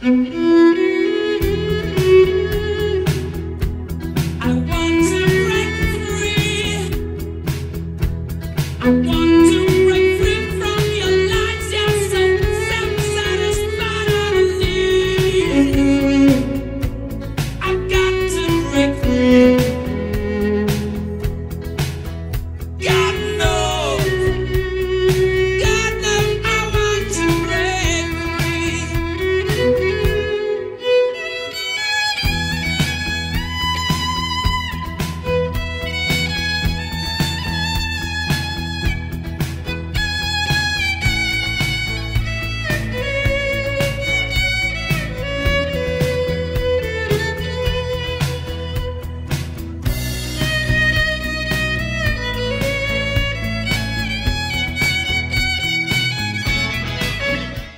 I want to break free. I want